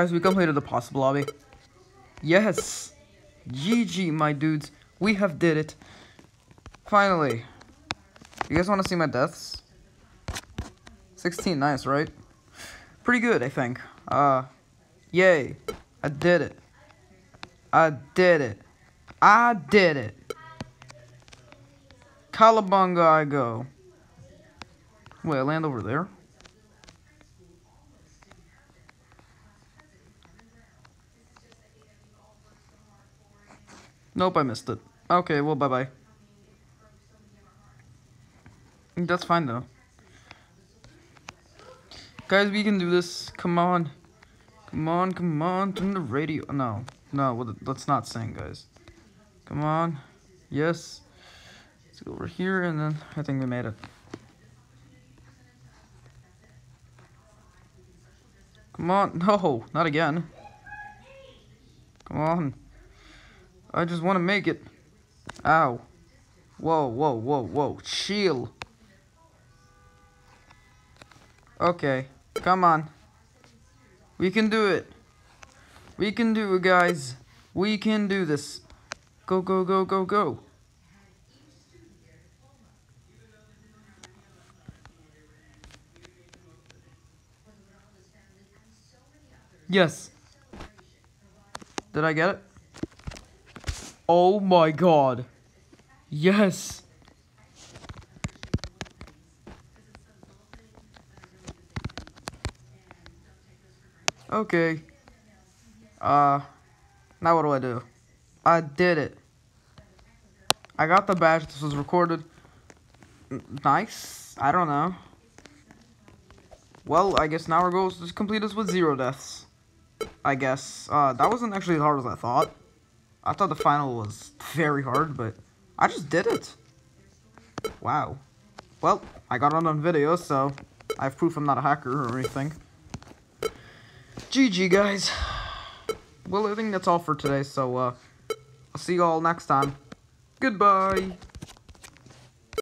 Guys, we completed the possible Obby. Yes! GG, my dudes. We have did it. Finally. You guys want to see my deaths? 16, nice, right? Pretty good, I think. Uh, yay. I did it. I did it. I did it. Calabunga I go. Wait, I land over there? Nope, I missed it. Okay, well, bye-bye. That's fine, though. Guys, we can do this. Come on. Come on, come on. Turn the radio. No. No, let's not sing, guys. Come on. Yes. Let's go over here, and then I think we made it. Come on. No, not again. Come on. I just want to make it. Ow. Whoa, whoa, whoa, whoa. Chill. Okay. Come on. We can do it. We can do it, guys. We can do this. Go, go, go, go, go. Yes. Did I get it? Oh my god. Yes. Okay. Uh, now what do I do? I did it. I got the badge. This was recorded. Nice. I don't know. Well, I guess now our goal is to complete this with zero deaths. I guess. Uh, that wasn't actually as hard as I thought. I thought the final was very hard, but I just did it. Wow. Well, I got it on video, so I have proof I'm not a hacker or anything. GG, guys. Well, I think that's all for today, so uh, I'll see you all next time. Goodbye.